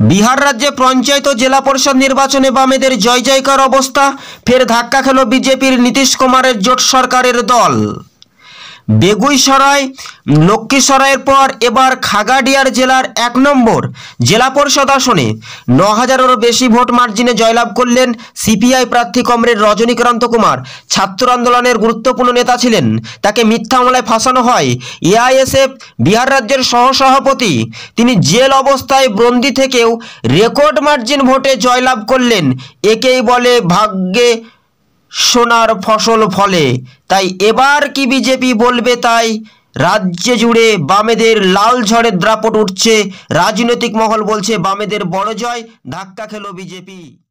বিহার রাজ্যে পঞ্চায়েত ও জেলা পরিষদ নির্বাচনে বামেদের জয় জয়কার অবস্থা, ফের ধাক্কা খেল বিজেপির নীতিশ কুমারের জোট সরকারের দল। বেগুইসরাই, লক্ষ্মীসরাইয়ের পর এবার খাগাড়িয়ার জেলার এক নম্বর জেলা পরিষদ আসনে ন হাজারেরও বেশি ভোট মার্জিনে জয়লাভ করলেন সিপিআই প্রার্থী কমরেড রজনীকান্ত কুমার। ছাত্র আন্দোলনের গুরুত্বপূর্ণ নেতা ছিলেন। তাকে মিথ্যা মামলায় ফাঁসানো হয়। এআইএসএফ বিহার রাজ্যের সহসভাপতি। তিনি জেল অবস্থায় বন্দি থেকেও রেকর্ড মার্জিন ভোটে জয়লাভ করলেন। একেই বলে ভাগ্যে সোনার ফসল ফলে। তাই এবার কি বিজেপি বলবে তাই? রাজ্যে জুড়ে বামেদের লাল ঝড়ের দ্রাপট উঠছে। রাজনৈতিক মহল বলছে, বামেদের বড় জয়, ধাক্কা খেলো বিজেপি।